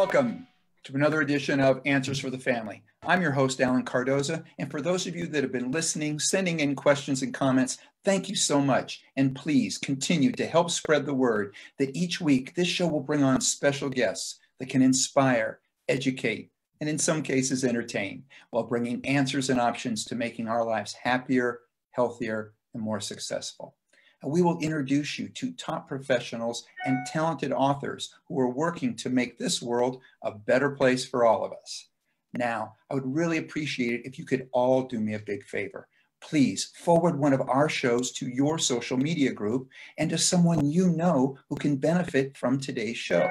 Welcome to another edition of Answers for the Family. I'm your host, Allen Cardoza. And for those of you that have been listening, sending in questions and comments, thank you so much. And please continue to help spread the word that each week this show will bring on special guests that can inspire, educate, and in some cases entertain while bringing answers and options to making our lives happier, healthier, and more successful. We will introduce you to top professionals and talented authors who are working to make this world a better place for all of us. Now, I would really appreciate it if you could all do me a big favor. Please forward one of our shows to your social media group and to someone you know who can benefit from today's show.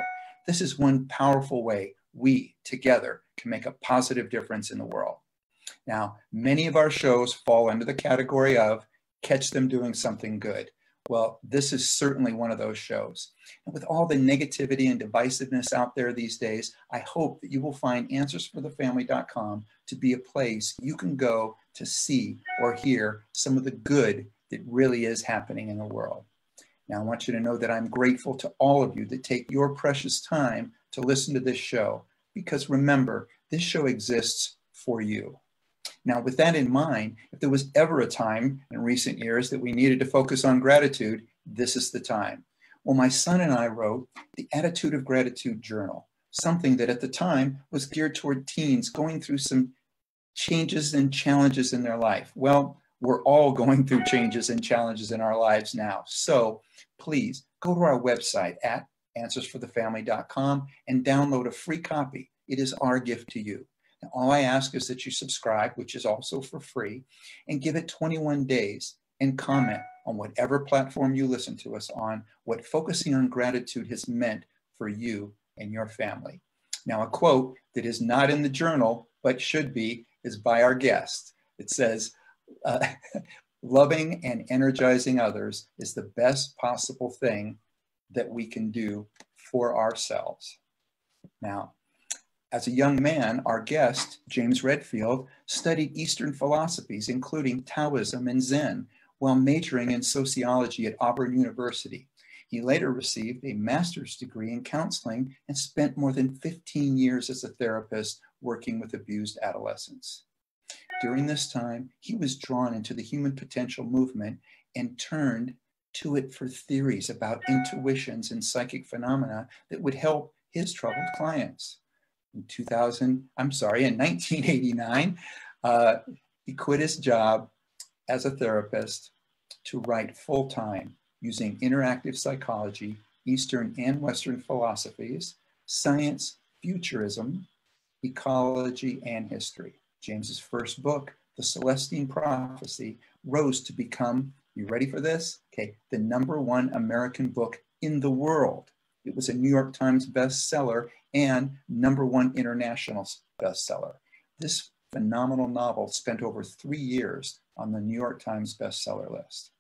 This is one powerful way we together can make a positive difference in the world. Now, many of our shows fall under the category of catch them doing something good. Well, this is certainly one of those shows. And with all the negativity and divisiveness out there these days, I hope that you will find answersforthefamily.com to be a place you can go to see or hear some of the good that really is happening in the world. Now, I want you to know that I'm grateful to all of you that take your precious time to listen to this show, because remember, this show exists for you. Now, with that in mind, if there was ever a time in recent years that we needed to focus on gratitude, this is the time. Well, my son and I wrote the Attitude of Gratitude Journal, something that at the time was geared toward teens going through some changes and challenges in their life. Well, we're all going through changes and challenges in our lives now. So please go to our website at answersforthefamily.com and download a free copy. It is our gift to you. All I ask is that you subscribe, which is also for free, and give it 21 days and comment on whatever platform you listen to us on what focusing on gratitude has meant for you and your family. Now, a quote that is not in the journal, but should be, is by our guest. It says, uh, loving and energizing others is the best possible thing that we can do for ourselves. Now, as a young man, our guest, James Redfield, studied Eastern philosophies, including Taoism and Zen, while majoring in sociology at Auburn University. He later received a master's degree in counseling and spent more than 15 years as a therapist working with abused adolescents. During this time, he was drawn into the human potential movement and turned to it for theories about intuitions and psychic phenomena that would help his troubled clients in 2000, I'm sorry, in 1989, uh, he quit his job as a therapist to write full time using interactive psychology, Eastern and Western philosophies, science, futurism, ecology, and history. James's first book, The Celestine Prophecy, rose to become, you ready for this? Okay, the number one American book in the world. It was a New York Times bestseller and number one international bestseller. This phenomenal novel spent over three years on the New York Times bestseller list.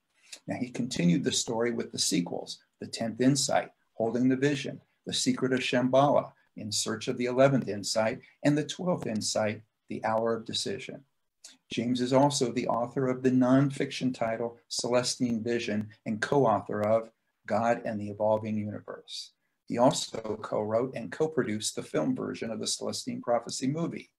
Now, he continued the story with the sequels The Tenth Insight, Holding the Vision, The Secret of Shambhala, In Search of the Eleventh Insight, and The Twelfth Insight, The Hour of Decision. James is also the author of the nonfiction title Celestine Vision and co author of God and the Evolving Universe. He also co-wrote and co-produced the film version of the Celestine Prophecy movie.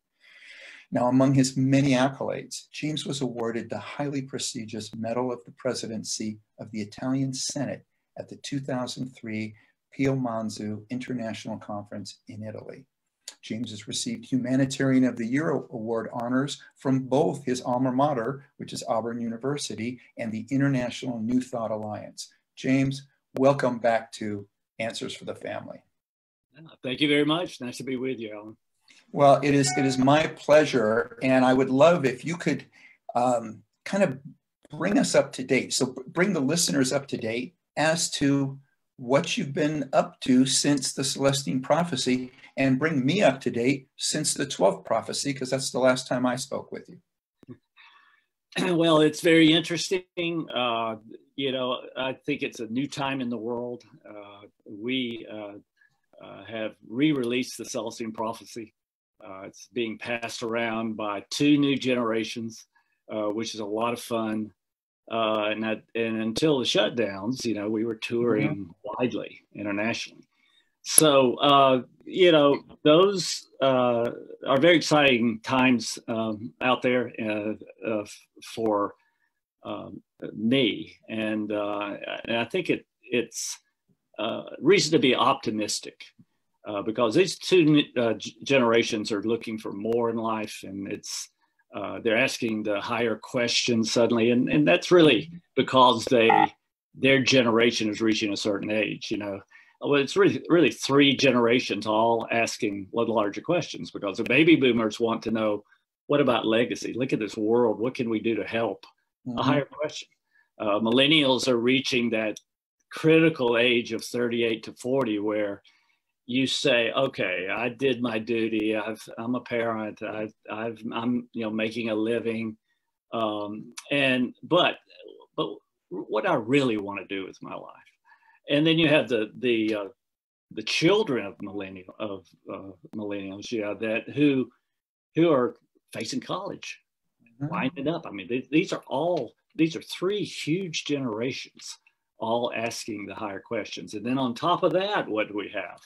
Now, among his many accolades, James was awarded the highly prestigious Medal of the Presidency of the Italian Senate at the 2003 Pio Manzu International Conference in Italy. James has received Humanitarian of the Year Award honors from both his alma mater, which is Auburn University, and the International New Thought Alliance. James, welcome back to answers for the family. Thank you very much. Nice to be with you, Allen. Well, it is it is my pleasure, and I would love if you could um, kind of bring us up to date. So bring the listeners up to date as to what you've been up to since the Celestine prophecy, and bring me up to date since the 12th prophecy, because that's the last time I spoke with you. well, it's very interesting. Uh, you know, I think it's a new time in the world. Uh, we uh, uh have re-released the Celestine Prophecy. Uh, it's being passed around by two new generations, uh, which is a lot of fun. and, that, and until the shutdowns, you know, we were touring mm-hmm. widely internationally. so uh, you know those uh, are very exciting times um, out there uh, uh for um, me, and, uh, and, I think it it's uh, reason to be optimistic because these two generations are looking for more in life, and it's they're asking the higher questions suddenly, and, and that's really because they their generation is reaching a certain age. You know, well, it's really really three generations all asking larger questions because the baby boomers want to know what about legacy? Look at this world. What can we do to help? Mm-hmm. A higher question. Uh, millennials are reaching that critical age of 38 to 40 where you say, okay, I did my duty. I've, I'm a parent. I've, I'm, you know, making a living. Um, and, but, but what I really want to do with my life and then you have the the uh, the children of millennial of uh, millennials, yeah, that who who are facing college, mm-hmm. winding up. I mean, they, these are all these are three huge generations, all asking the higher questions. And then on top of that, what do we have?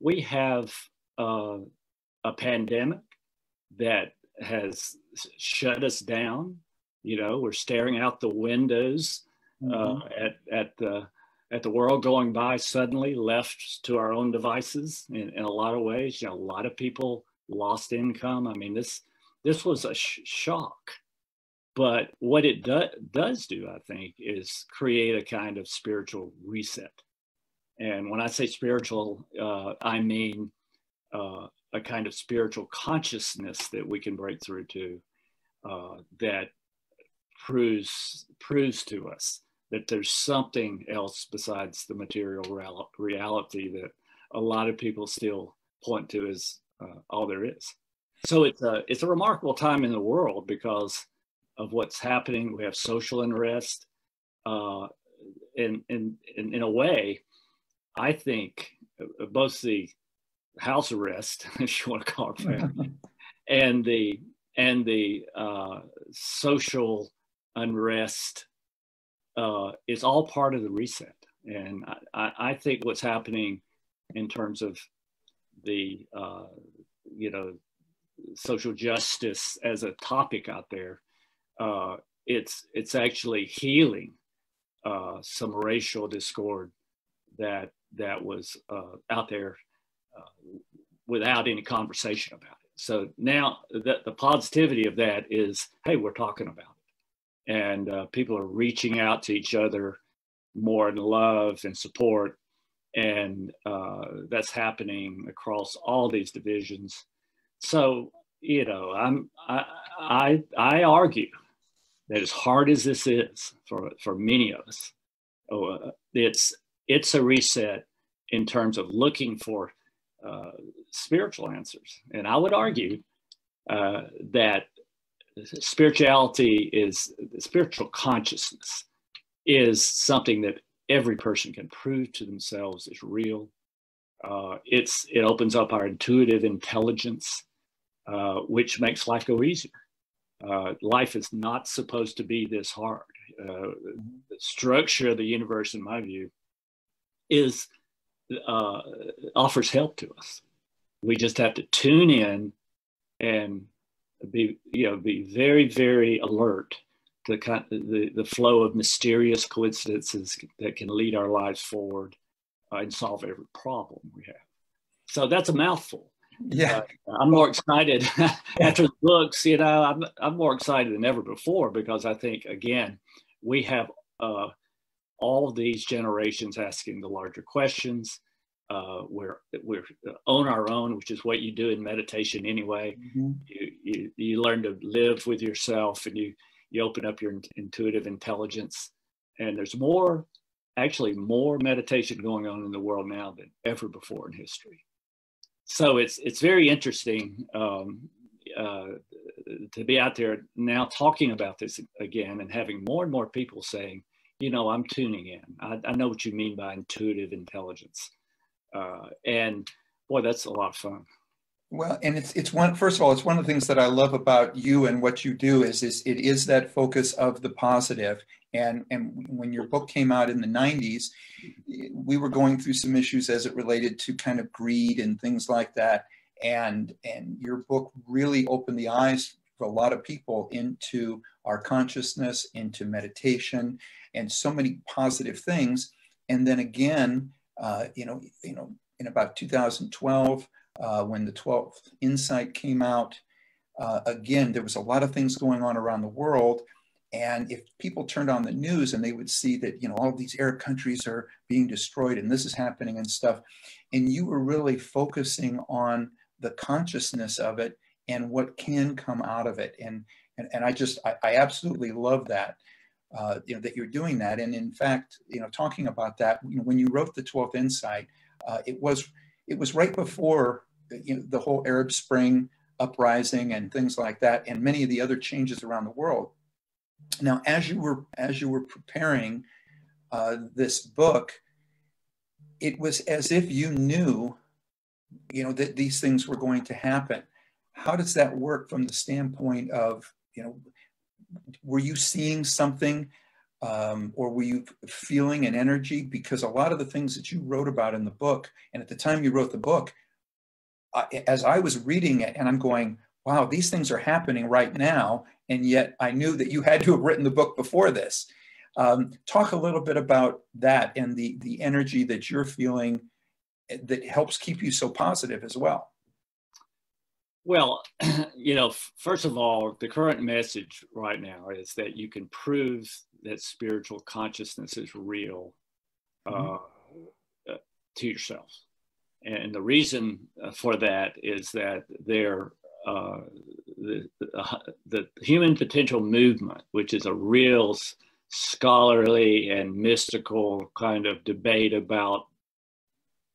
We have uh, a pandemic that has shut us down. You know, we're staring out the windows uh, mm-hmm. at at the at the world going by suddenly left to our own devices in, in a lot of ways you know a lot of people lost income i mean this this was a sh- shock but what it do- does do i think is create a kind of spiritual reset and when i say spiritual uh, i mean uh, a kind of spiritual consciousness that we can break through to uh, that proves proves to us that there's something else besides the material reality that a lot of people still point to as uh, all there is. So it's a, it's a remarkable time in the world because of what's happening. We have social unrest. Uh, in, in, a way, I think both the house arrest, if you want to call it that, and the, and the uh, social unrest uh, is all part of the reset. And I, I, think what's happening in terms of the, uh, you know, social justice as a topic out there, uh, it's, it's actually healing uh, some racial discord that, that was uh, out there uh, without any conversation about it. So now the, the positivity of that is, hey, we're talking about it, and uh, people are reaching out to each other more in love and support. And uh, that's happening across all these divisions so you know i'm i i, I argue that as hard as this is for for many of us uh, it's it's a reset in terms of looking for uh, spiritual answers and i would argue uh, that spirituality is spiritual consciousness is something that every person can prove to themselves is real. Uh, it's it opens up our intuitive intelligence, uh, which makes life go easier. Uh, life is not supposed to be this hard. Uh, the structure of the universe, in my view, is uh, offers help to us. We just have to tune in and be you know be very very alert to the, the, the flow of mysterious coincidences that can lead our lives forward and solve every problem we have. So that's a mouthful. Yeah, uh, I'm more excited after the books. You know, I'm I'm more excited than ever before because I think again we have uh, all of these generations asking the larger questions uh, we're we're on our own, which is what you do in meditation anyway. Mm-hmm. You, you you learn to live with yourself, and you you open up your intuitive intelligence. And there's more, actually, more meditation going on in the world now than ever before in history. So it's it's very interesting um, uh, to be out there now talking about this again and having more and more people saying, you know, I'm tuning in. I, I know what you mean by intuitive intelligence uh, and boy, that's a lot of fun. Well, and it's it's one first of all, it's one of the things that I love about you and what you do is is it is that focus of the positive. And and when your book came out in the 90s, we were going through some issues as it related to kind of greed and things like that. And and your book really opened the eyes for a lot of people into our consciousness, into meditation, and so many positive things. And then again, uh, you know, you know, in about 2012 uh, when the 12th Insight came out. Uh, again, there was a lot of things going on around the world. And if people turned on the news and they would see that, you know, all these Arab countries are being destroyed and this is happening and stuff, and you were really focusing on the consciousness of it and what can come out of it. And, and, and I just, I, I absolutely love that, uh, you know, that you're doing that. And in fact, you know, talking about that, you know, when you wrote the 12th Insight, uh, it was, it was right before you know, the whole Arab Spring uprising and things like that, and many of the other changes around the world. Now, as you were as you were preparing uh, this book, it was as if you knew, you know, that these things were going to happen. How does that work from the standpoint of, you know, were you seeing something um, or were you feeling an energy? Because a lot of the things that you wrote about in the book, and at the time you wrote the book, as I was reading it and I'm going, wow, these things are happening right now. And yet I knew that you had to have written the book before this. Um, talk a little bit about that and the, the energy that you're feeling that helps keep you so positive as well. Well, you know, first of all, the current message right now is that you can prove that spiritual consciousness is real mm-hmm. uh, uh to yourself. And the reason uh, for that is that they're, uh, the, the, the, human potential movement, which is a real scholarly and mystical kind of debate about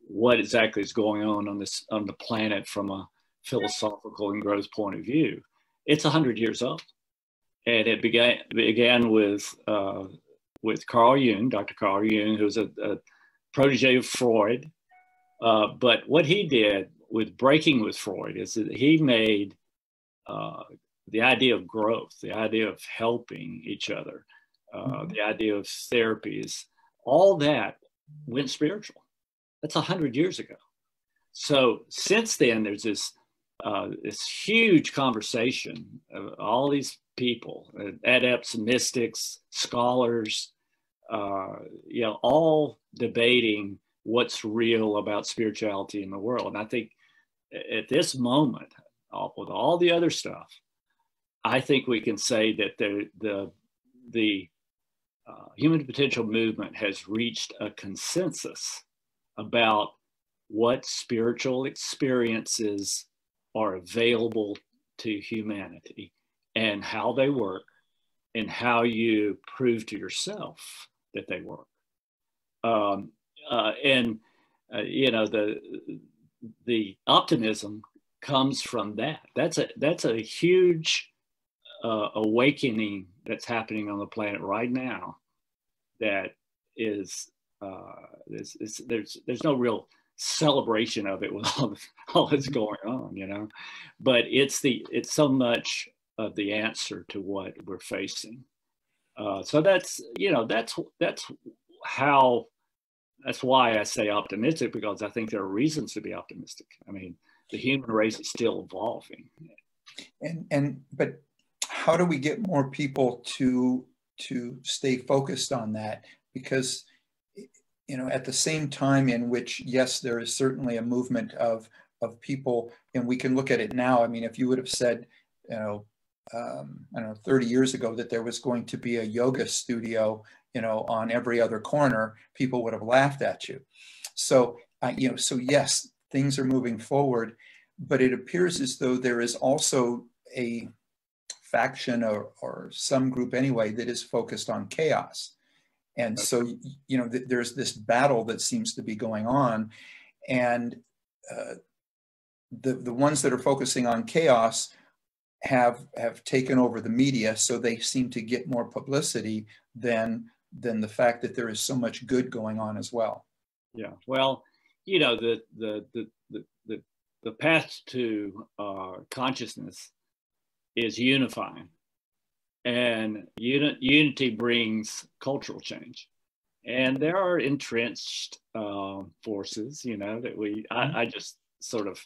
what exactly is going on on this on the planet from a philosophical and growth point of view. It's hundred years old, and it began began with uh, with Carl Jung, Dr. Carl Jung, who's a, a protege of Freud, uh, but what he did with breaking with Freud is that he made uh, the idea of growth, the idea of helping each other, uh, mm-hmm. the idea of therapies, all that went spiritual. That's a hundred years ago. So since then, there's this uh, this huge conversation of all these people, uh, adepts, mystics, scholars, you know, all debating what's real about spirituality in the world. And I think at this moment, with all the other stuff, I think we can say that the the the uh, human potential movement has reached a consensus about what spiritual experiences are available to humanity and how they work and how you prove to yourself that they work. Um, uh, and uh, you know the the optimism comes from that. That's a that's a huge uh, awakening that's happening on the planet right now. That is, uh, is, is, there's there's no real celebration of it with all all that's going on, you know, but it's the it's so much of the answer to what we're facing. Uh, so that's you know that's that's how that's why I say optimistic because I think there are reasons to be optimistic. I mean, the human race is still evolving. And and but how do we get more people to to stay focused on that? Because you know, at the same time in which yes, there is certainly a movement of of people, and we can look at it now. I mean, if you would have said, you know, um, I don't know, 30 years ago that there was going to be a yoga studio you know, on every other corner, people would have laughed at you. So, uh, you know, so yes, things are moving forward, but it appears as though there is also a faction or, or some group anyway that is focused on chaos. And so, you know, th- there's this battle that seems to be going on. And uh, the, the ones that are focusing on chaos have have taken over the media so they seem to get more publicity than than the fact that there is so much good going on as well. Yeah. Well, you know, the the the the, the the path to uh, consciousness is unifying, and uni- unity brings cultural change. And there are entrenched uh, forces, you know, that we I, I just sort of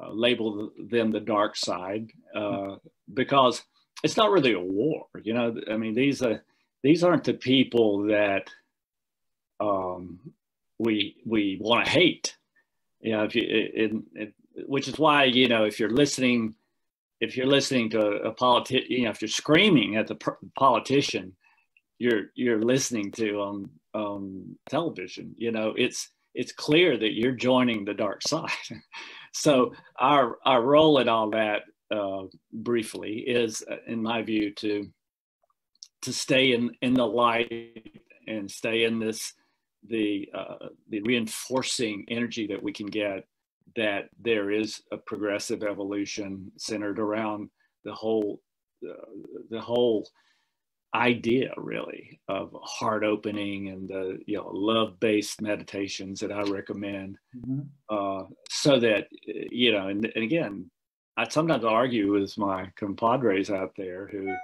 uh, label them the dark side uh, because it's not really a war. You know, I mean, these are these aren't the people that um, we we want to hate. You know, if you, it, it, which is why you know if you're listening, if you're listening to a politician, you know, if you're screaming at the politician, you're you're listening to on um, television. You know, it's it's clear that you're joining the dark side. so our our role in all that uh, briefly is, uh, in my view, to to stay in in the light and stay in this the uh, the reinforcing energy that we can get that there is a progressive evolution centered around the whole uh, the whole idea really of heart opening and the you know love based meditations that I recommend mm-hmm. uh, so that you know and, and again I sometimes argue with my compadres out there who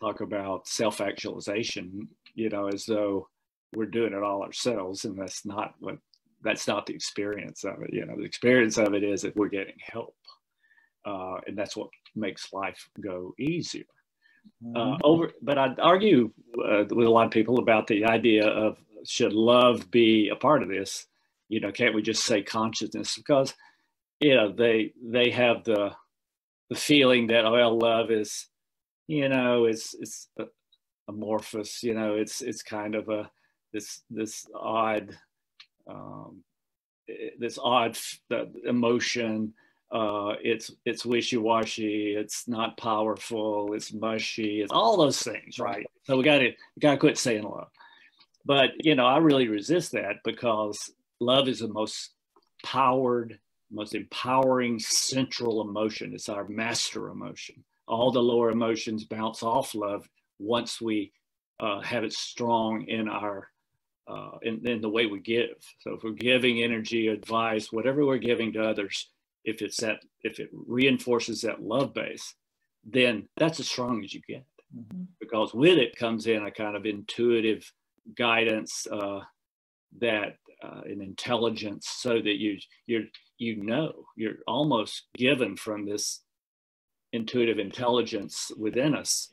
talk about self actualization you know as though we're doing it all ourselves and that's not what that's not the experience of it you know the experience of it is that we're getting help uh, and that's what makes life go easier uh, mm-hmm. over, but I'd argue uh, with a lot of people about the idea of should love be a part of this? You know, can't we just say consciousness? Because you know they they have the the feeling that well, love is you know it's it's amorphous. You know, it's it's kind of a this this odd um, this odd emotion uh, it's it's wishy-washy it's not powerful it's mushy it's all those things right? So we got to got to quit saying love. But you know i really resist that because love is the most powered most empowering central emotion. It's our master emotion all the lower emotions bounce off love once we uh, have it strong in our uh, in, in the way we give so if we're giving energy advice whatever we're giving to others if it's that if it reinforces that love base then that's as strong as you get mm-hmm. because with it comes in a kind of intuitive guidance uh, that uh, an intelligence so that you you're you know you're almost given from this intuitive intelligence within us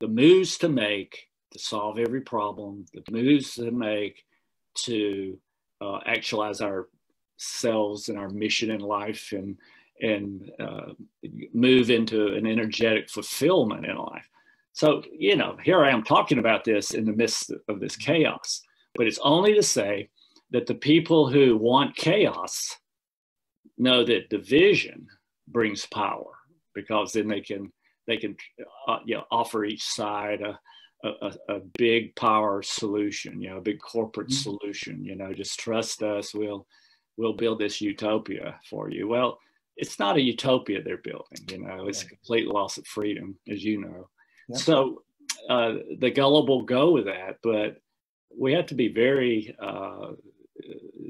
the moves to make to solve every problem the moves to make to uh, actualize ourselves and our mission in life and and uh, move into an energetic fulfillment in life. So, you know, here I am talking about this in the midst of this chaos, but it's only to say that the people who want chaos know that division brings power because then they can they can uh, you know, offer each side a, a, a, big power solution, you know, a big corporate mm-hmm. solution, you know, just trust us, we'll we'll build this utopia for you. Well, it's not a utopia they're building, you know, it's a complete loss of freedom, as you know. So uh, the gullible go with that, but we have to be very uh,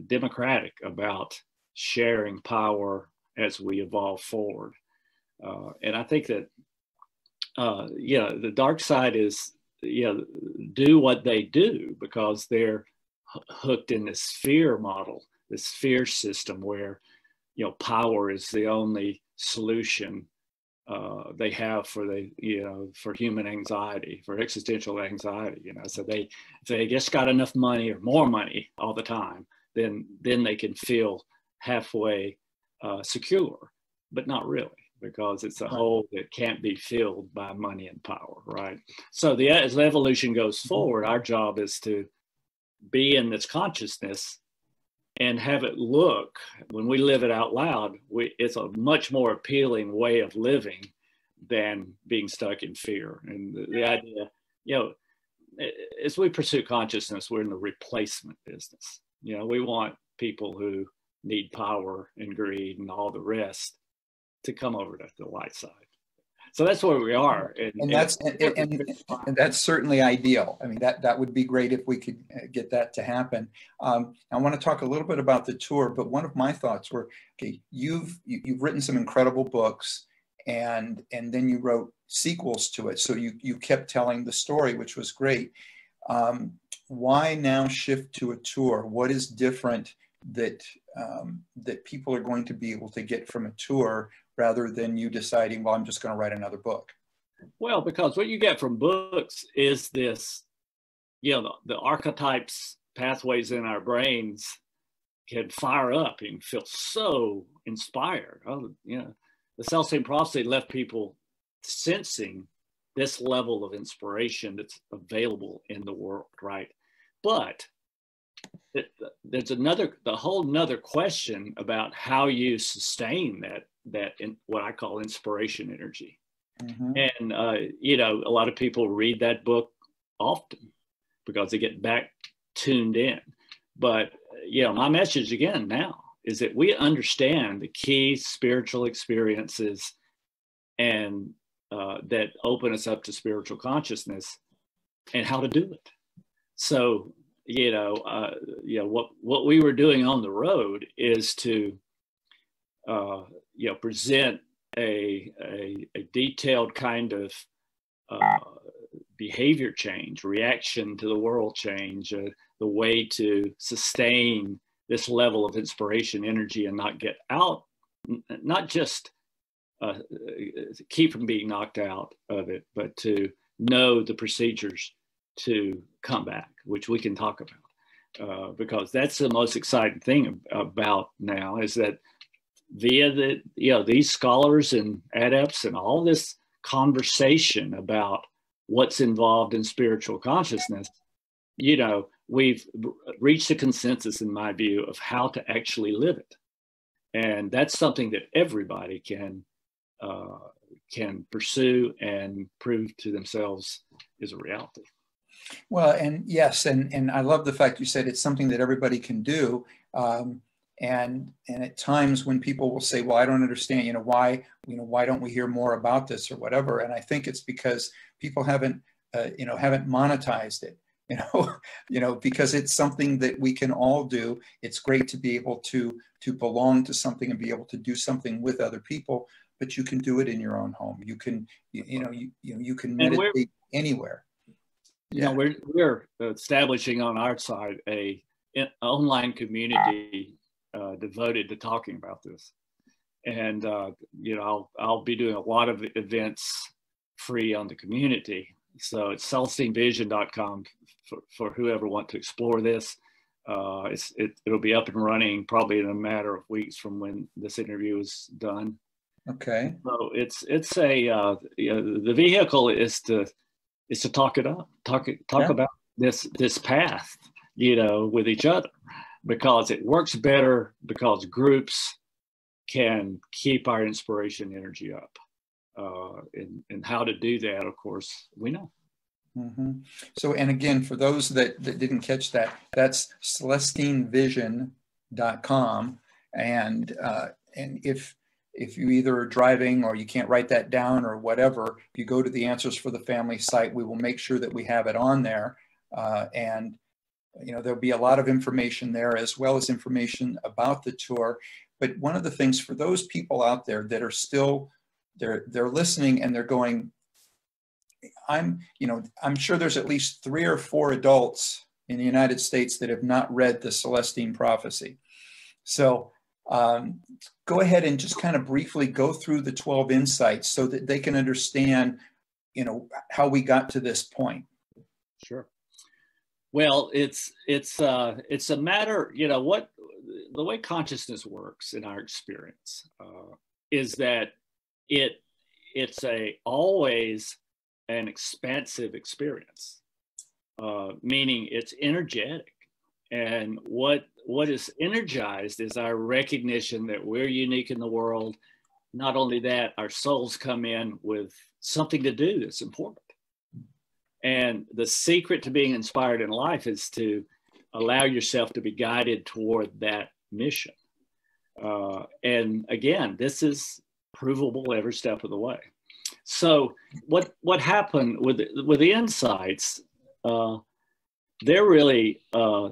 democratic about sharing power as we evolve forward. Uh, and I think that, uh, yeah, the dark side is, you know, do what they do because they're hooked in this fear model this fear system where you know power is the only solution uh, they have for the you know for human anxiety for existential anxiety you know. So they they just got enough money or more money all the time then then they can feel halfway uh, secure but not really because it's a hole that can't be filled by money and power right? So the as the evolution goes forward our job is to be in this consciousness and have it look. When we live it out loud we, it's a much more appealing way of living than being stuck in fear. And the, the idea you know as we pursue consciousness we're in the replacement business. You know we want people who need power and greed and all the rest to come over to the light side. So that's where we are and, and that's and, and, and, that's certainly ideal. I mean that that would be great if we could uh, get that to happen. Um, i want to talk a little bit about the tour but one of my thoughts were okay you've you, have you have written some incredible books and and then you wrote sequels to it. So you you kept telling the story which was great. Um, why now shift to a tour? What is different that um, that people are going to be able to get from a tour rather than you deciding, well, I'm just going to write another book? Well, because what you get from books is this, you know, the, the archetypes, pathways in our brains can fire up and feel so inspired. Oh, you know, the Celestine prophecy left people sensing this level of inspiration that's available in the world, right? But there's another, the whole another question about how you sustain that that in what I call inspiration energy. Mm-hmm. And, uh, you know, a lot of people read that book often because they get back tuned in. But, you know, my message again now is that we understand the key spiritual experiences and uh, that open us up to spiritual consciousness and how to do it. So, you know, uh, you know what what we were doing on the road is to uh, you know, present a, a, a detailed kind of uh, behavior change, reaction to the world change, uh, the way to sustain this level of inspiration, energy, and not get out, not just uh, keep from being knocked out of it, but to know the procedures to come back, which we can talk about. Uh, because that's the most exciting thing about now is that via the you know these scholars and adepts and all this conversation about what's involved in spiritual consciousness you know we've reached a consensus in my view of how to actually live it. And that's something that everybody can uh, can pursue and prove to themselves is a reality. Well and yes and and i love the fact you said it's something that everybody can do. Um, and and at times when people will say well i don't understand you know why you know why don't we hear more about this or whatever? And i think it's because people haven't uh, you know haven't monetized it you know you know because it's something that we can all do. It's great to be able to to belong to something and be able to do something with other people but you can do it in your own home. You can you, you know you, you know you can meditate anywhere. Yeah. you know we're we're establishing on our side a online community uh, devoted to talking about this. And, uh, you know, I'll, I'll be doing a lot of events free on the community. So it's celestinevision.com for, for whoever want to explore this. Uh, it's, it, it'll be up and running probably in a matter of weeks from when this interview is done. Okay. So it's it's a uh, you know, the vehicle is to is to talk it up, talk talk yeah. about this this path, you know, with each other because it works better because groups can keep our inspiration energy up. Uh, and, and how to do that, of course, we know. Mm-hmm. So, and again, for those that, that didn't catch that, that's celestinevision.com. And, uh, and if, if you either are driving or you can't write that down or whatever, if you go to the Answers for the Family site, we will make sure that we have it on there. Uh, and you know, there'll be a lot of information there as well as information about the tour. But one of the things for those people out there that are still, they're, they're listening and they're going, I'm, you know, I'm sure there's at least three or four adults in the United States that have not read the Celestine Prophecy. So um, go ahead and just kind of briefly go through the 12 insights so that they can understand, you know, how we got to this point. Sure. Well, it's it's uh, it's a matter, you know, what the way consciousness works in our experience uh, is that it it's a always an expansive experience, uh, meaning it's energetic, and what what is energized is our recognition that we're unique in the world. Not only that, our souls come in with something to do that's important and the secret to being inspired in life is to allow yourself to be guided toward that mission. Uh, and again, this is provable every step of the way. So what what happened with with the insights? Uh, they're really uh,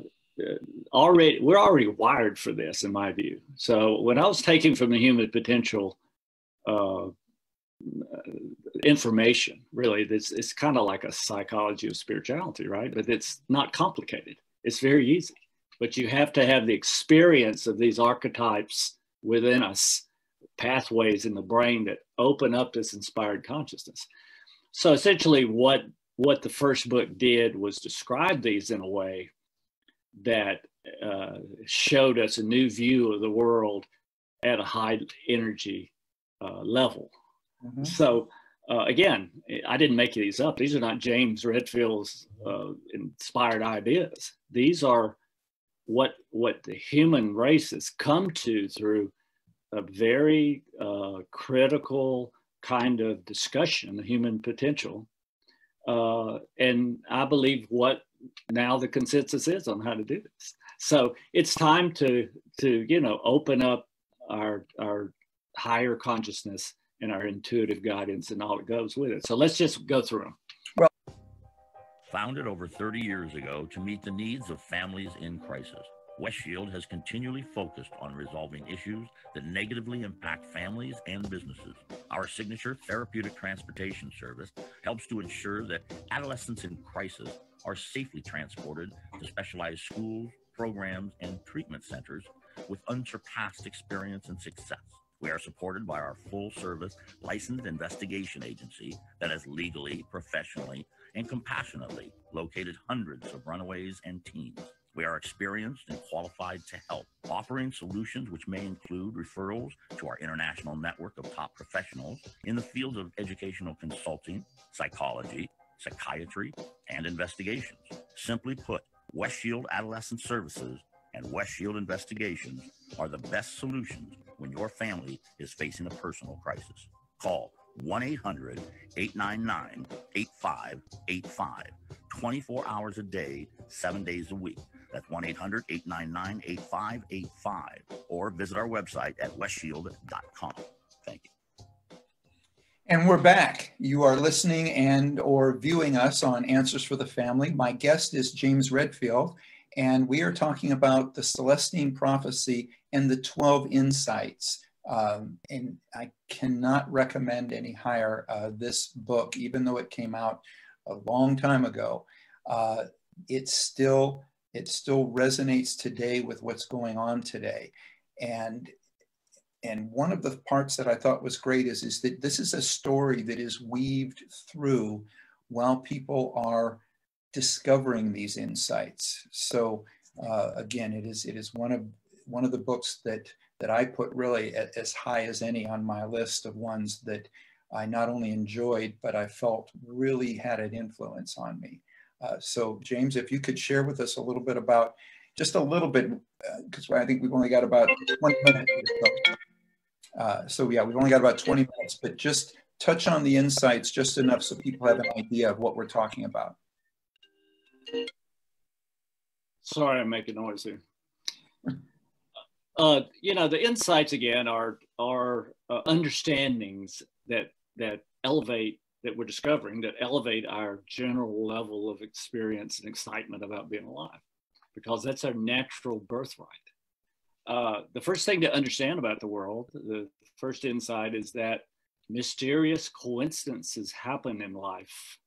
already we're already wired for this, in my view. So when I was taking from the human potential uh, information, really, it's it's kind of like a psychology of spirituality, right? But it's not complicated. It's very easy. But you have to have the experience of these archetypes within us pathways in the brain that open up this inspired consciousness. So essentially, what what the first book did was describe these in a way that uh, showed us a new view of the world at a high energy uh, level. Mm-hmm. So uh, again, I didn't make these up. These are not James Redfield's uh, inspired ideas. These are what what the human race has come to through a very uh, critical kind of discussion, the human potential. Uh, and I believe what now the consensus is on how to do this. So it's time to to you know open up our our higher consciousness and our intuitive guidance and all that goes with it. So let's just go through them. Well, founded over 30 years ago to meet the needs of families in crisis. West Shield has continually focused on resolving issues that negatively impact families and businesses. Our signature therapeutic transportation service helps to ensure that adolescents in crisis are safely transported to specialized schools, programs, and treatment centers with unsurpassed experience and success. We are supported by our full service licensed investigation agency that has legally, professionally, and compassionately located hundreds of runaways and teens. We are experienced and qualified to help, offering solutions which may include referrals to our international network of top professionals in the fields of educational consulting, psychology, psychiatry, and investigations. Simply put, West Shield Adolescent Services and West Shield Investigations are the best solutions when your family is facing a personal crisis. Call 1 800 899 8585, 24 hours a day, seven days a week. That's 1 800 899 8585. Or visit our website at westshield.com. Thank you. And we're back. You are listening and or viewing us on Answers for the Family. My guest is James Redfield, and we are talking about the Celestine prophecy and the 12 insights. Um, and I cannot recommend any higher uh, this book, even though it came out a long time ago. Uh, it still it still resonates today with what's going on today, and and one of the parts that I thought was great is is that this is a story that is weaved through while people are discovering these insights. So uh, again, it is it is one of one of the books that that I put really at, as high as any on my list of ones that I not only enjoyed, but I felt really had an influence on me. Uh, so James, if you could share with us a little bit about, just a little bit, because uh, I think we've only got about 20 minutes. Uh, so yeah, we've only got about 20 minutes, but just touch on the insights just enough so people have an idea of what we're talking about. Sorry, I'm making noise here. Uh, you know, the insights again are are uh, understandings that that elevate that we're discovering that elevate our general level of experience and excitement about being alive, because that's our natural birthright. Uh, the first thing to understand about the world, the first insight is that mysterious coincidences happen in life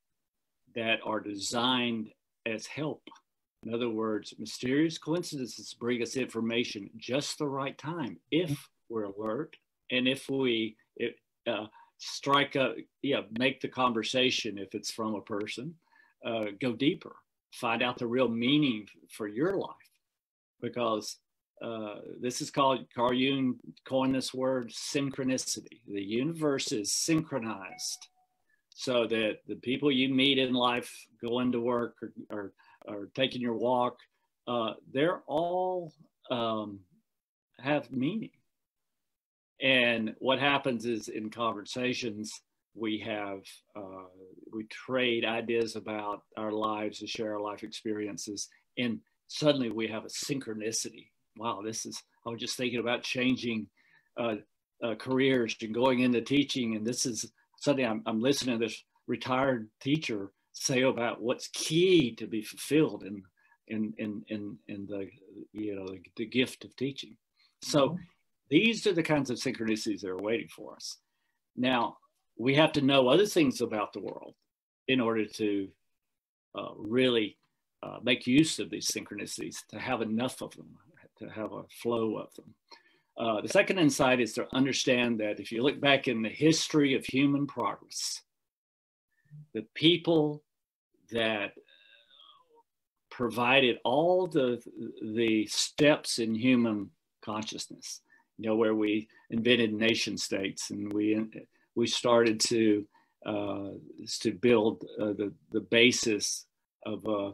that are designed as help in other words, mysterious coincidences bring us information just the right time if we're alert and if we if, uh, strike a yeah make the conversation if it's from a person uh, go deeper find out the real meaning for your life because uh, this is called Carl Jung coined this word synchronicity. The universe is synchronized so that the people you meet in life, going to work or, or or taking your walk, uh, they're all um, have meaning. And what happens is in conversations, we have, uh, we trade ideas about our lives and share our life experiences. And suddenly we have a synchronicity. Wow, this is, I was just thinking about changing uh, uh, careers and going into teaching. And this is suddenly I'm, I'm listening to this retired teacher say about what's key to be fulfilled in in in in, in the you know the, the gift of teaching. So mm-hmm. these are the kinds of synchronicities that are waiting for us. Now we have to know other things about the world in order to uh, really uh, make use of these synchronicities, to have enough of them, to have a flow of them. Uh, the second insight is to understand that if you look back in the history of human progress, the people that provided all the the steps in human consciousness. You know where we invented nation states and we we started to uh, to build uh, the the basis of a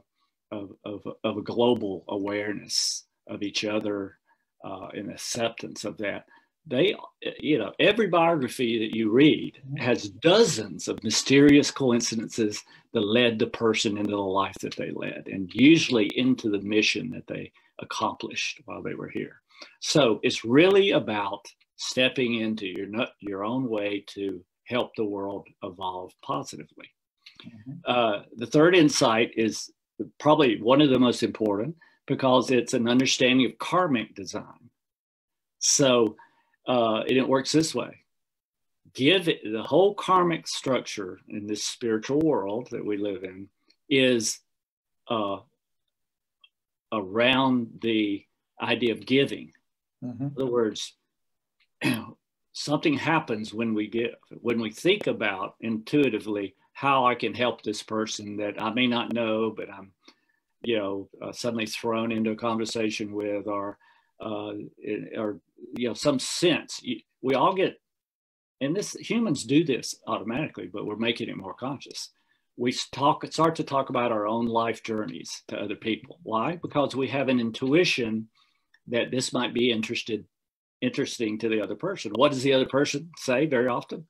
of, of, of a global awareness of each other uh, and acceptance of that they you know every biography that you read has dozens of mysterious coincidences that led the person into the life that they led and usually into the mission that they accomplished while they were here. So it's really about stepping into your your own way to help the world evolve positively. Mm-hmm. uh, the third insight is probably one of the most important because it's an understanding of karmic design. So uh, and it works this way give it the whole karmic structure in this spiritual world that we live in is uh, around the idea of giving. Mm-hmm. In other words, something happens when we give, when we think about intuitively how I can help this person that I may not know, but I'm, you know, uh, suddenly thrown into a conversation with, or, uh, or you know some sense. We all get and this humans do this automatically but we're making it more conscious. We talk start to talk about our own life journeys to other people. Why? Because we have an intuition that this might be interested interesting to the other person. What does the other person say very often?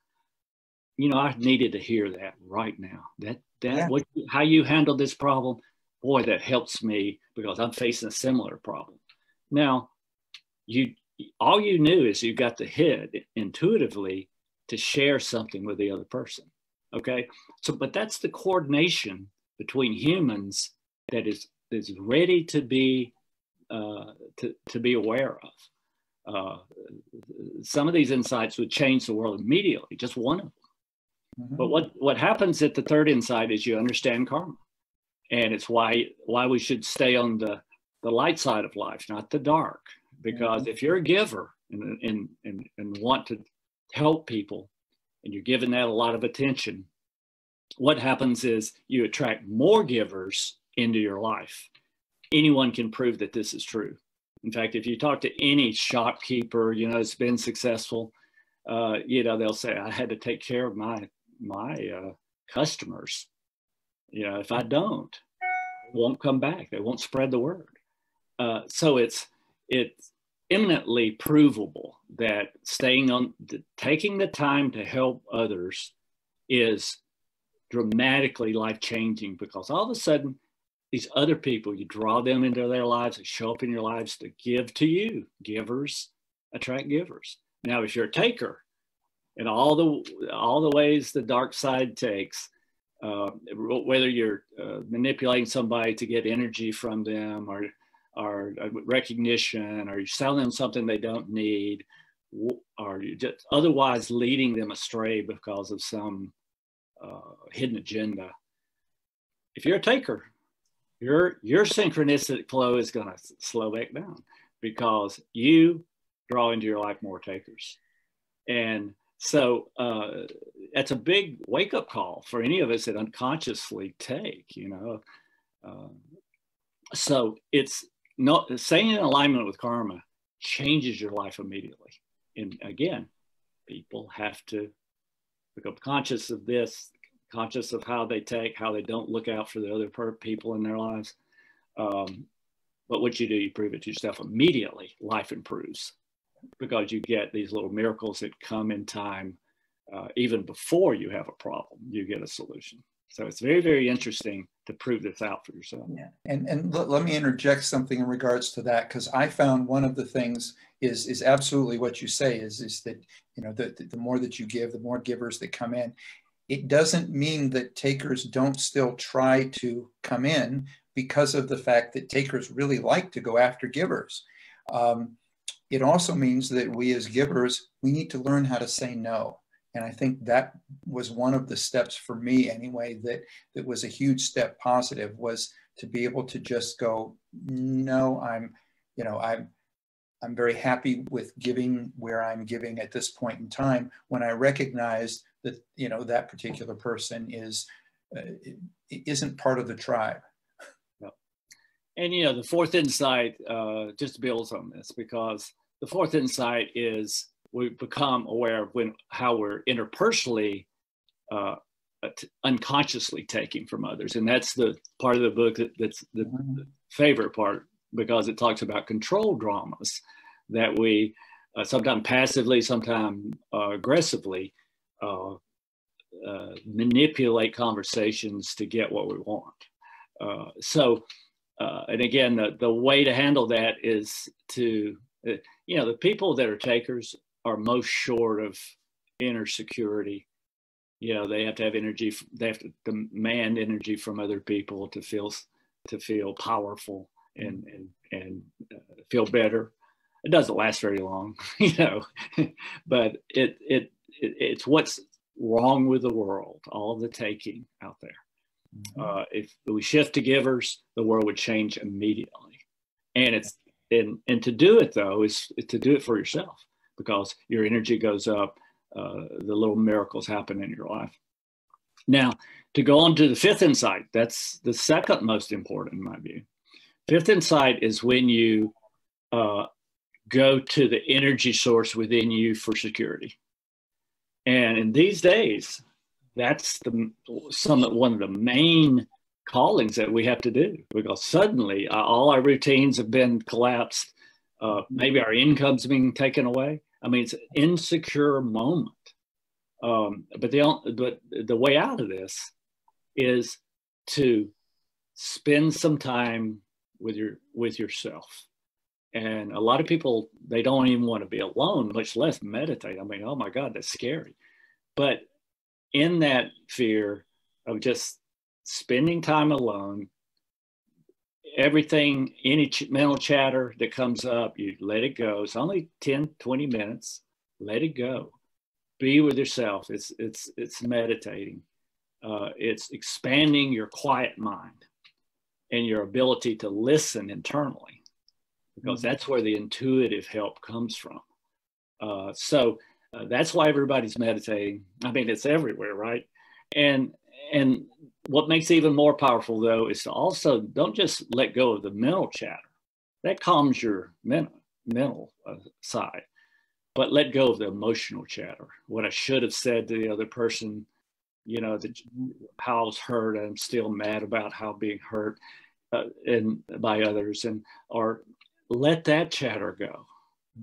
You know i needed to hear that right now. That that yeah. what how you handle this problem boy that helps me because i'm facing a similar problem. Now you all you knew is you got the head intuitively to share something with the other person. Okay. So, but that's the coordination between humans that is is ready to be uh, to, to be aware of. Uh, some of these insights would change the world immediately, just one of them. Mm-hmm. But what, what happens at the third insight is you understand karma. And it's why why we should stay on the, the light side of life, not the dark because mm-hmm. if you're a giver and, and, and, and want to help people and you're giving that a lot of attention, what happens is you attract more givers into your life. Anyone can prove that this is true. In fact, if you talk to any shopkeeper, you know, it's been successful, uh, you know, they'll say, I had to take care of my, my uh, customers. You know, if I don't, they won't come back. They won't spread the word. Uh, so it's, it's eminently provable that staying on taking the time to help others is dramatically life changing because all of a sudden these other people you draw them into their lives they show up in your lives to give to you. Givers attract givers. Now if you're a taker in all the all the ways the dark side takes uh, whether you're uh, manipulating somebody to get energy from them or or uh, recognition, or you sell them something they don't need, or you just otherwise leading them astray because of some uh, hidden agenda. If you're a taker, your your synchronistic flow is going to slow back down because you draw into your life more takers, and so uh, that's a big wake up call for any of us that unconsciously take. You know, uh, so it's no, staying in alignment with karma changes your life immediately. And again, people have to become conscious of this, conscious of how they take, how they don't look out for the other people in their lives. Um, but what you do, you prove it to yourself immediately. Life improves because you get these little miracles that come in time, uh, even before you have a problem, you get a solution. So it's very, very interesting to prove this out for yourself. Yeah. And and let, let me interject something in regards to that because I found one of the things is is absolutely what you say is is that you know the, the more that you give, the more givers that come in. It doesn't mean that takers don't still try to come in because of the fact that takers really like to go after givers. Um, it also means that we as givers we need to learn how to say no and I think that was one of the steps for me anyway, that, that was a huge step positive was to be able to just go, no, I'm, you know, I'm, I'm very happy with giving where I'm giving at this point in time when I recognize that, you know, that particular person is, uh, isn't part of the tribe. And, you know, the fourth insight, uh, just builds on this because the fourth insight is we become aware of when how we're interpersonally uh, unconsciously taking from others. And that's the part of the book that, that's the, favorite part because it talks about control dramas that we uh, sometimes passively sometimes uh, aggressively uh, uh, manipulate conversations to get what we want. Uh, so and again the, the way to handle that is to you know the people that are takers are most short of inner security. You know, they have to have energy. They have to demand energy from other people to feel to feel powerful and and and uh, feel better. It doesn't last very long, you know, but it, it it it's what's wrong with the world. All the taking out there. Mm-hmm. Uh, if we shift to givers, the world would change immediately. And it's and and to do it though is to do it for yourself because your energy goes up, uh, the little miracles happen in your life. Now, to go on to the fifth insight, that's the second most important in my view. Fifth insight is when you uh, go to the energy source within you for security. And in these days, that's the some one of the main callings that we have to do because suddenly uh, all our routines have been collapsed. Uh, maybe our income's being taken away. I mean, it's an insecure moment. Um, but the but the way out of this is to spend some time with your with yourself. And a lot of people they don't even want to be alone, much less meditate. I mean, oh my God, that's scary. But in that fear of just spending time alone, everything, any ch- mental chatter that comes up, you let it go. It's only 10, 20 minutes. Let it go. Be with yourself. It's, it's, it's meditating. Uh, it's expanding your quiet mind and your ability to listen internally because mm-hmm. that's where the intuitive help comes from. Uh, so uh, that's why everybody's meditating. I mean, it's everywhere, right? And and what makes even more powerful though is to also don't just let go of the mental chatter. That calms your mental mental uh, side. But let go of the emotional chatter. What i should have said to the other person you know the, how i was hurt i'm still mad about how being hurt uh, and by others and or let that chatter go.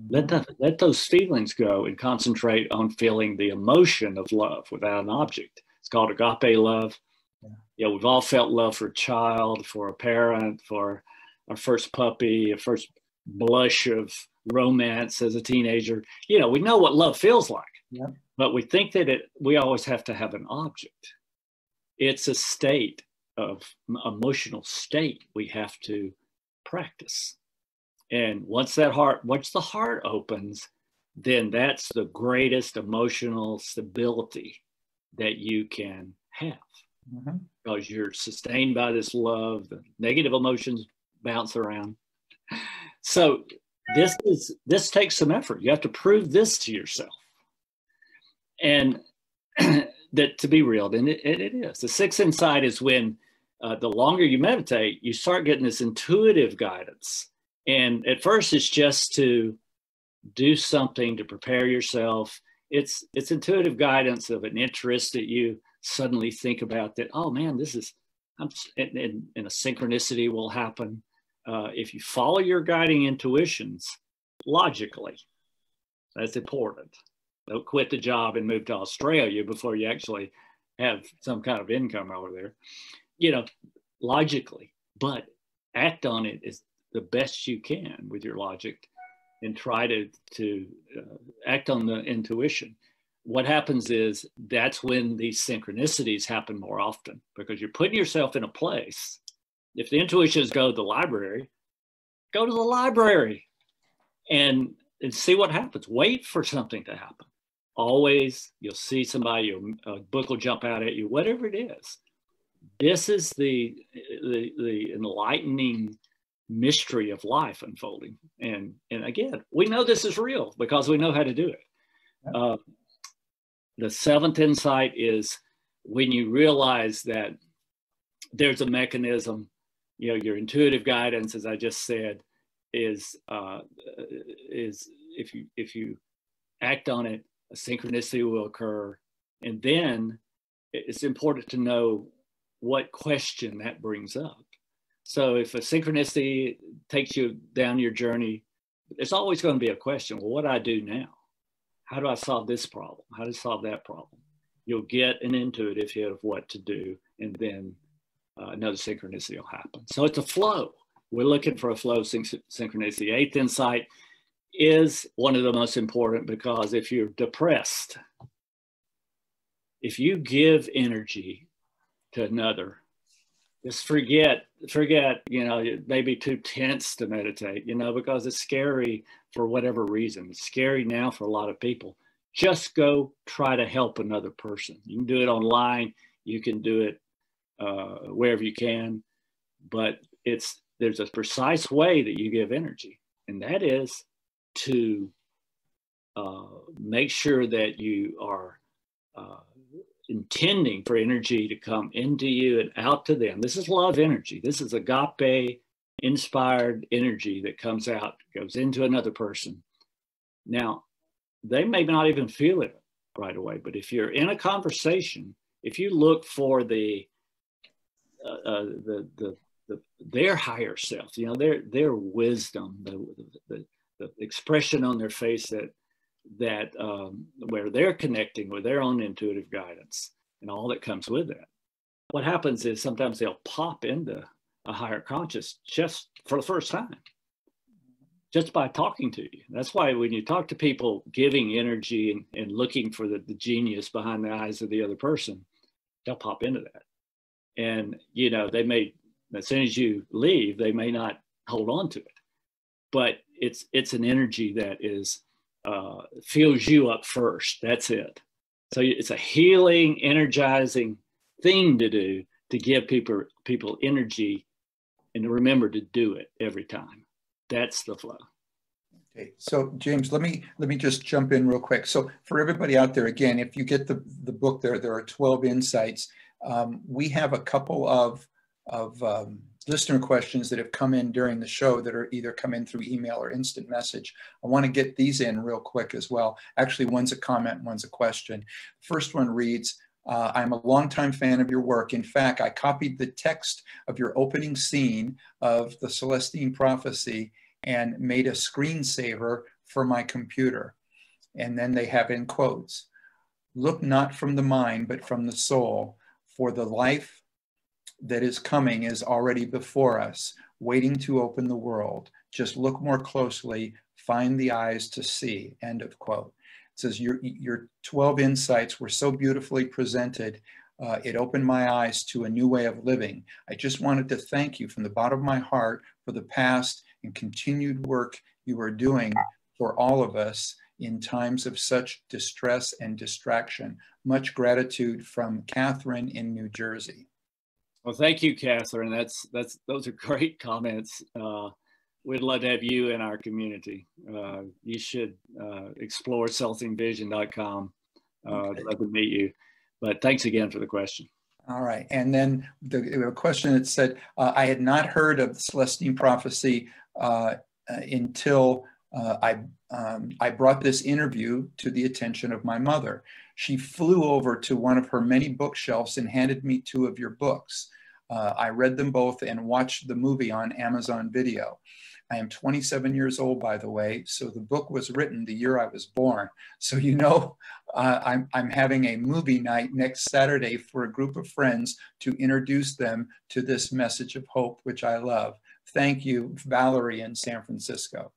Let let those feelings go and concentrate on feeling the emotion of love without an object it's called agape love you know, we've all felt love for a child, for a parent, for our first puppy, a first blush of romance as a teenager. You know, we know what love feels like, yeah. but we think that it, we always have to have an object. It's a state of emotional state we have to practice. And once that heart, once the heart opens, then that's the greatest emotional stability that you can have mm-hmm. because you're sustained by this love. The negative emotions bounce around. So this is this takes some effort. You have to prove this to yourself, and that to be real, and it, it, it is. The sixth insight is when uh, the longer you meditate, you start getting this intuitive guidance. And at first, it's just to do something to prepare yourself. It's it's intuitive guidance of an interest that you suddenly think about that, oh man, this is, I'm, and, and, and a synchronicity will happen. Uh, if you follow your guiding intuitions logically, that's important. Don't quit the job and move to Australia before you actually have some kind of income over there. You know, logically, but act on it as the best you can with your logic and try to, to uh, act on the intuition. What happens is that's when these synchronicities happen more often because you're putting yourself in a place. If the intuition is go to the library, go to the library and, and see what happens. Wait for something to happen. Always, you'll see somebody, a book will jump out at you, whatever it is. This is the, the, the enlightening mystery of life unfolding. And, and again, we know this is real because we know how to do it. Uh, the seventh insight is when you realize that there's a mechanism, you know, your intuitive guidance, as I just said, is uh, is if you if you act on it, a synchronicity will occur, and then it's important to know what question that brings up. So if a synchronicity takes you down your journey, it's always going to be a question. Well, what do I do now? How do I solve this problem? How do I solve that problem? You'll get an intuitive hit of what to do, and then uh, another synchronicity will happen. So it's a flow. We're looking for a flow syn- synchronicity. Eighth insight is one of the most important because if you're depressed, if you give energy to another, just forget, forget, you know, maybe too tense to meditate, you know, because it's scary for whatever reason. It's scary now for a lot of people. Just go try to help another person. You can do it online, you can do it uh, wherever you can, but it's there's a precise way that you give energy, and that is to uh, make sure that you are uh, intending for energy to come into you and out to them. This is love energy. This is agape inspired energy that comes out, goes into another person. Now, they may not even feel it right away, but if you're in a conversation, if you look for the uh, uh, the, the, the their higher self, you know, their their wisdom, the, the the expression on their face that that um, where they're connecting with their own intuitive guidance and all that comes with that. What happens is sometimes they'll pop into a higher conscious just for the first time, just by talking to you. That's why when you talk to people giving energy and, and looking for the, the genius behind the eyes of the other person, they'll pop into that. And, you know, they may, as soon as you leave, they may not hold on to it. But it's it's an energy that is uh, fills you up first. That's it. So it's a healing, energizing thing to do to give people people energy and to remember to do it every time. That's the flow. Okay, so James, let me let me just jump in real quick. So for everybody out there, again, if you get the the book there, there are twelve insights. Um, we have a couple of of um, listener questions that have come in during the show that are either come in through email or instant message. I want to get these in real quick as well. Actually, one's a comment, one's a question. First one reads, uh, I'm a longtime fan of your work. In fact, I copied the text of your opening scene of the Celestine Prophecy and made a screensaver for my computer. And then they have in quotes, look not from the mind, but from the soul, for the life that is coming is already before us, waiting to open the world. Just look more closely, find the eyes to see. End of quote. It says, Your, your 12 insights were so beautifully presented. Uh, it opened my eyes to a new way of living. I just wanted to thank you from the bottom of my heart for the past and continued work you are doing for all of us in times of such distress and distraction. Much gratitude from Catherine in New Jersey. Well, thank you, Catherine. That's that's those are great comments. Uh, we'd love to have you in our community. Uh, you should uh, explore celestinevision.com. Uh, okay. I'd love to meet you. But thanks again for the question. All right. And then the, question that said, uh, I had not heard of the Celestine prophecy uh, uh, until uh, I, um, I brought this interview to the attention of my mother. She flew over to one of her many bookshelves and handed me two of your books. Uh, I read them both and watched the movie on Amazon Video. I am 27 years old, by the way. So the book was written the year I was born. So, you know, uh, I'm, I'm having a movie night next Saturday for a group of friends to introduce them to this message of hope, which I love. Thank you, Valerie in San Francisco.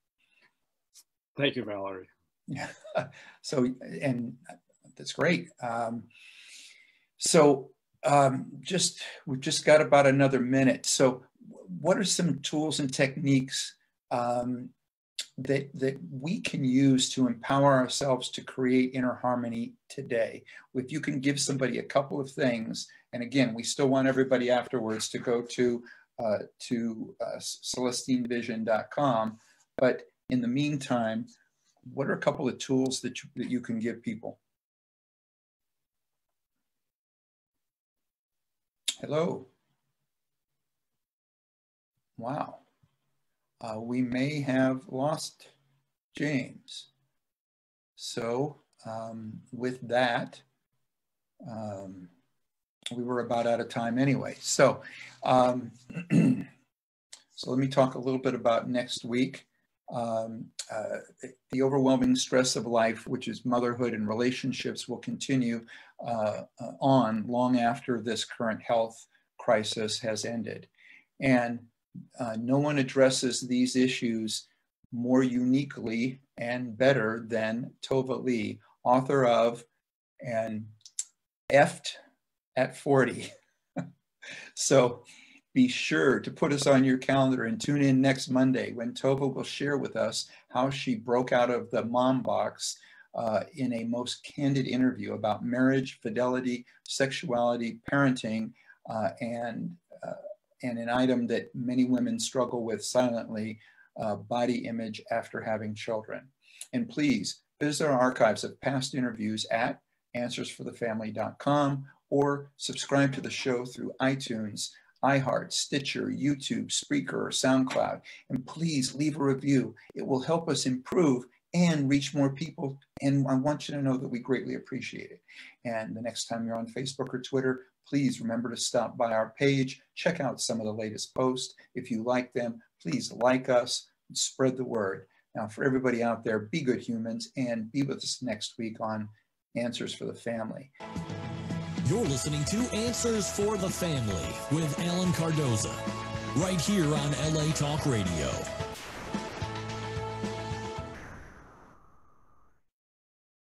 Thank you, Valerie. Yeah. so, and that's great. Um, so, um, just we've just got about another minute. So, what are some tools and techniques um, that that we can use to empower ourselves to create inner harmony today? If you can give somebody a couple of things, and again, we still want everybody afterwards to go to uh, to uh, celestinevision.com, but in the meantime, what are a couple of tools that you, that you can give people? Hello. Wow. Uh, we may have lost James. So um, with that, um, we were about out of time anyway. So, um, so let me talk a little bit about next week. Um, uh, the overwhelming stress of life, which is motherhood and relationships, will continue uh, uh, on long after this current health crisis has ended. And uh, no one addresses these issues more uniquely and better than Tova Leigh, author of and effed at 40. so be sure to put us on your calendar and tune in next Monday when Tova will share with us how she broke out of the mom box uh, in a most candid interview about marriage, fidelity, sexuality, parenting, uh, and, uh, and an item that many women struggle with silently, uh, body image after having children. And please visit our archives of past interviews at answersforthefamily.com or subscribe to the show through iTunes, iHeart, Stitcher, YouTube, Spreaker, or SoundCloud. And please leave a review. It will help us improve and reach more people. And I want you to know that we greatly appreciate it. And the next time you're on Facebook or Twitter, please remember to stop by our page, check out some of the latest posts. If you like them, please like us, and spread the word. Now, for everybody out there, be good humans and be with us next week on Answers for the Family. You're listening to Answers for the Family with Allen Cardoza, right here on LA Talk Radio.